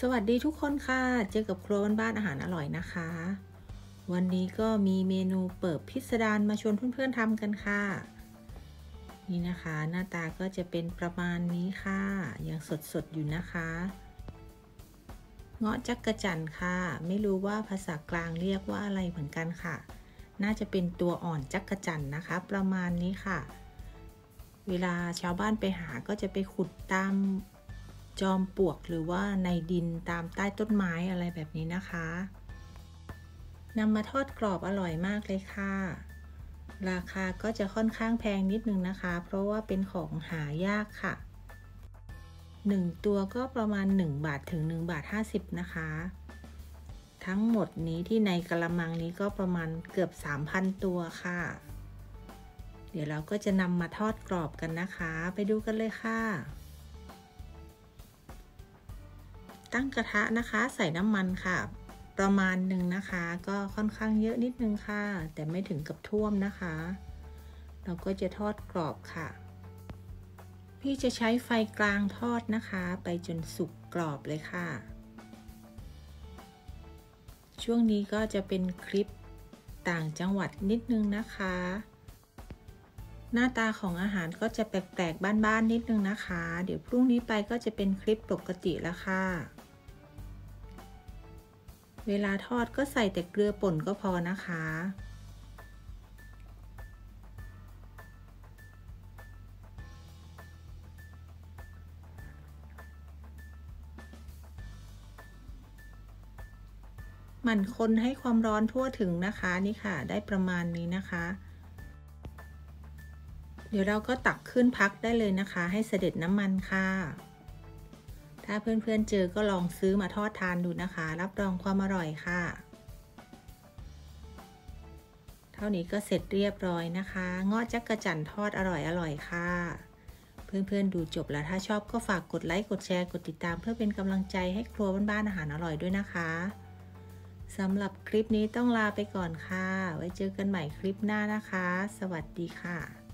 สวัสดีทุกคนค่ะ เจอกับครัวบ้านๆอาหารอร่อยนะคะ วันนี้ก็มีเมนูเปิบพิสดารมาชวนเพื่อนๆทำกันค่ะ นี่นะคะ หน้าตาก็จะเป็นประมาณนี้ค่ะ ยังสดๆอยู่นะคะ เงาะจักกระจันค่ะ ไม่รู้ว่าภาษากลางเรียกว่าอะไรเหมือนกันค่ะ น่าจะเป็นตัวอ่อนจักกระจันนะคะ ประมาณนี้ค่ะ เวลาชาวบ้านไปหาก็จะไปขุดตาม จอมปลวกหรือว่าในดินตามใต้ต้นไม้อะไรแบบนี้นะคะนำมาทอดกรอบอร่อยมากเลยค่ะ ราคาก็จะค่อนข้างแพงนิดนึงนะคะ เพราะว่าเป็นของหายากค่ะ 1 ตัวก็ประมาณ 1 บาทถึง1บาท50 นะคะ ทั้งหมดนี้ที่ในกระมังนี้ก็ประมาณเกือบ 3,000 ตัวค่ะ เดี๋ยวเราก็จะนำมาทอดกรอบกันนะคะ ไปดูกันเลยค่ะ ตั้งกระทะนะคะ ใส่น้ำมันค่ะ ประมาณหนึ่งนะคะ ก็ค่อนข้างเยอะนิดนึงค่ะ แต่ไม่ถึงกับท่วมนะคะ เราก็จะทอดกรอบค่ะ พี่จะใช้ไฟกลางทอดนะคะ ไปจนสุกกรอบเลยค่ะ ช่วงนี้ก็จะเป็นคลิปต่างจังหวัดนิดนึงนะคะ หน้าตาของอาหารก็จะแปลกๆ บ้านๆนิดนึงนะคะ เดี๋ยวพรุ่งนี้ไปก็จะเป็นคลิปปกติแล้วค่ะ เวลาทอดก็ใส่แต่เกลือป่นก็พอนะคะมันคนให้ความร้อนทั่วถึงนะคะนี่ค่ะ ได้ประมาณนี้นะคะ เดี๋ยวเราก็ตักขึ้นพักได้เลยนะคะ ให้เสด็จน้ำมันค่ะ ถ้าเพื่อนๆเจอก็ลองซื้อมาทอดทานดูนะคะ รับรองความอร่อยค่ะ เท่านี้ก็เสร็จเรียบร้อยนะคะเงาะจักกระจั่นทอดอร่อยอร่อยค่ะ เพื่อนๆดูจบแล้วถ้าชอบก็ฝากกดไลค์กดแชร์กดติดตาม เพื่อเป็นกำลังใจให้ครัวบ้านๆอาหารอร่อยด้วยนะคะสำหรับคลิปนี้ต้องลาไปก่อนค่ะ ไว้เจอกันใหม่คลิปหน้านะคะ สวัสดีค่ะ